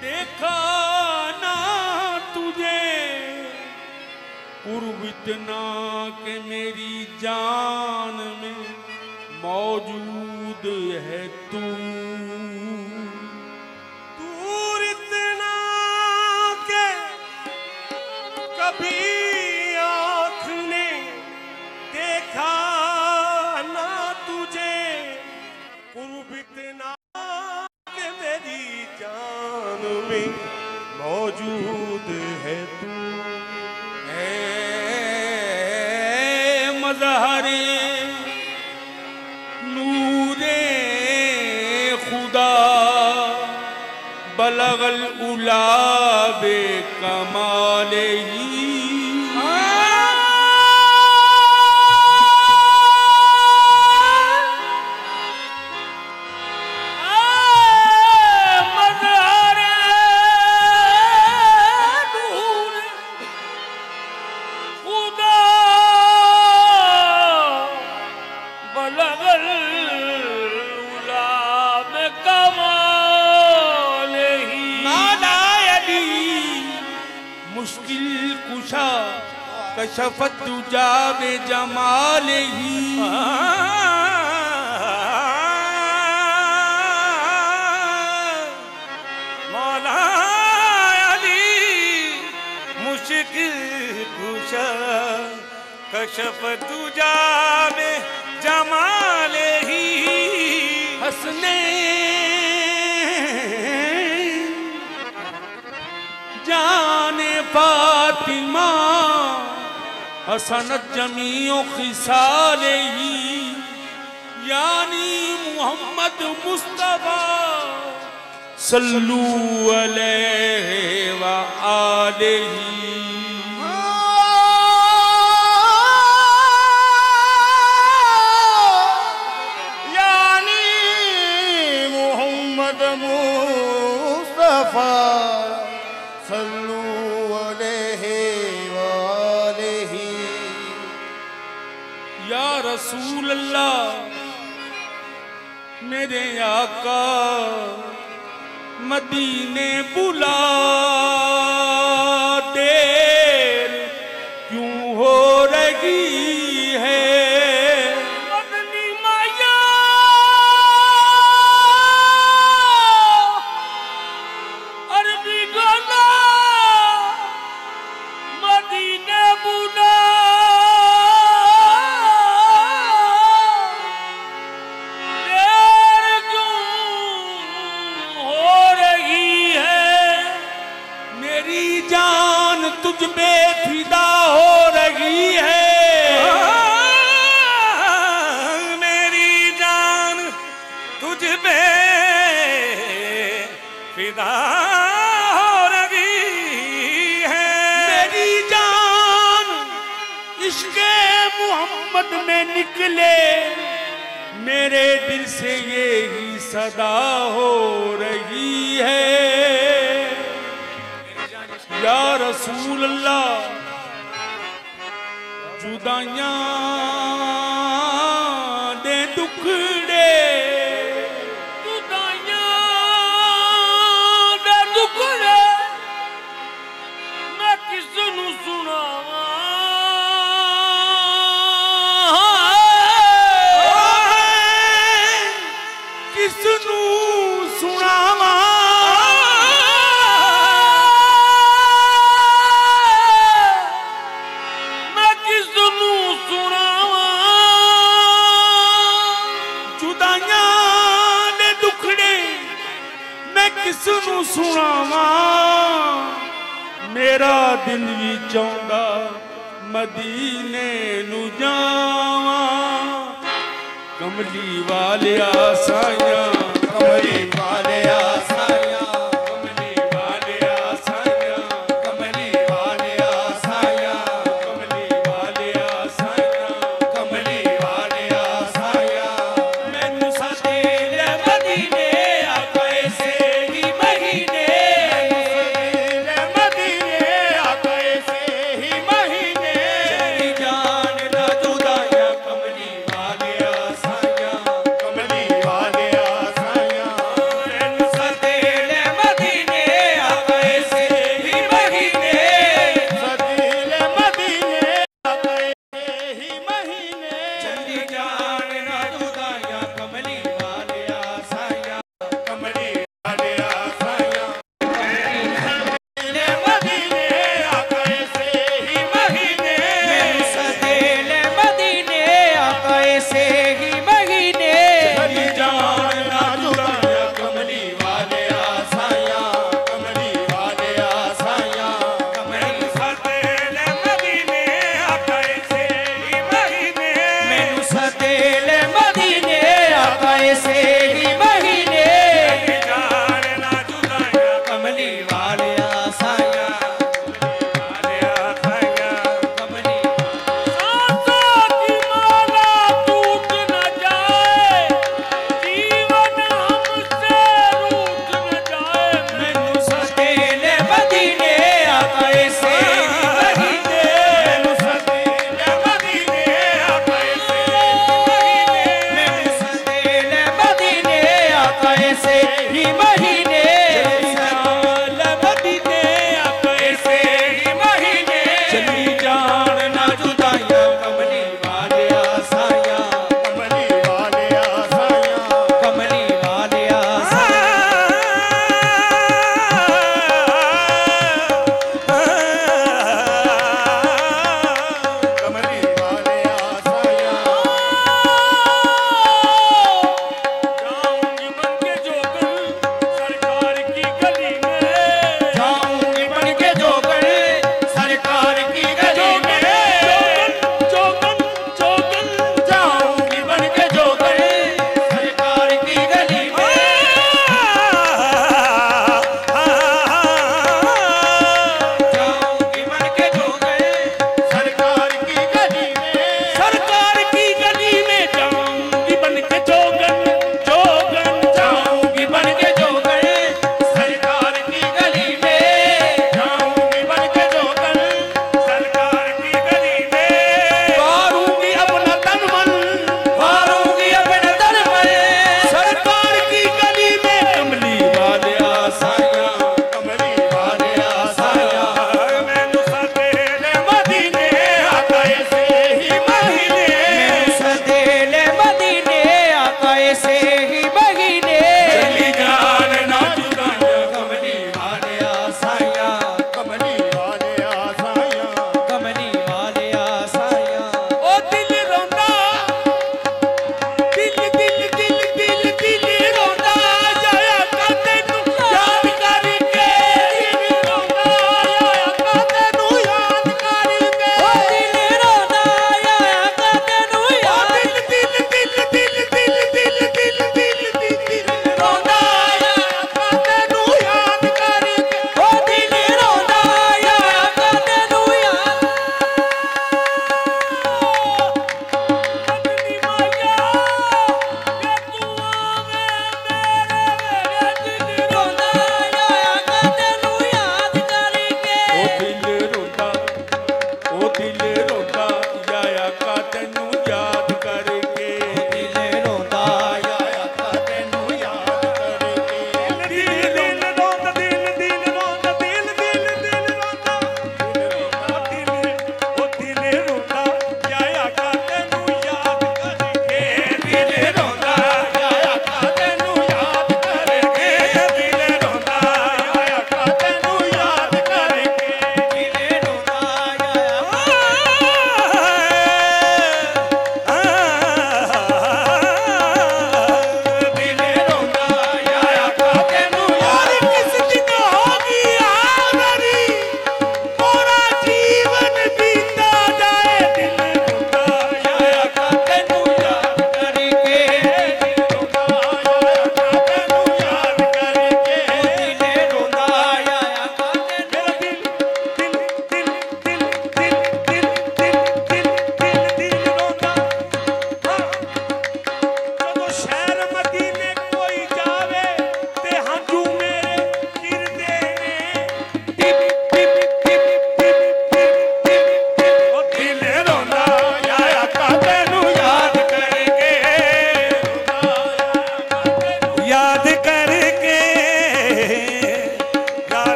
دیکھا نہ تجھے قرب اتنا کہ میری جان میں موجود ہے تم الا بے جاب جمال ہی۔ مولا علی مشکل کشا کشف تو جاب جمال ہی۔ حسنے جان فاطمہ۔ حسنت جمیع خصالہی یعنی محمد مصطفیٰ صلو علیہ وآلہی رسول اللہ میرے آقا مدینے بلا۔ میں فدا ہو رہی ہے۔ میری جان عشق محمد میں نکلے، میرے دل سے یہی صدا ہو رہی ہے۔ یا رسول اللہ، جدائیاں ese